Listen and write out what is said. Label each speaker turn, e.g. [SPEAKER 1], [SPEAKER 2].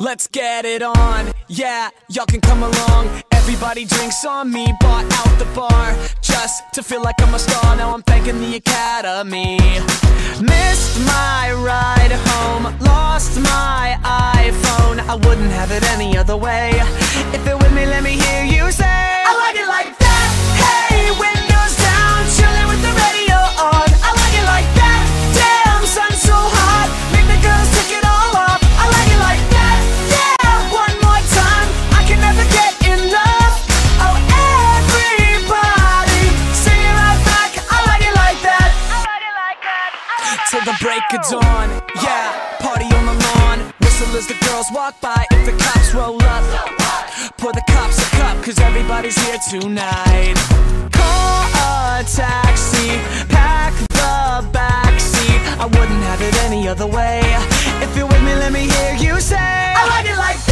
[SPEAKER 1] Let's get it on, yeah, y'all can come along. Everybody drinks on me, bought out the bar Just to feel like I'm a star, now I'm thanking the Academy. Missed my ride home, lost my iPhone. I wouldn't have it any other way. If you're with me, let me hear Till the break of dawn, yeah, party on the lawn. Whistle as the girls walk by. If the cops roll up Pour the cops a cup cause everybody's here tonight. Call a taxi, pack the backseat. I wouldn't have it any other way. If you're with me let me hear you say I like it like